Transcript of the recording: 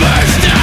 burst